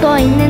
하고 있는